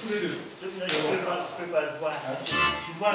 tous les deux. Je peux pas, le voir. Hein vois.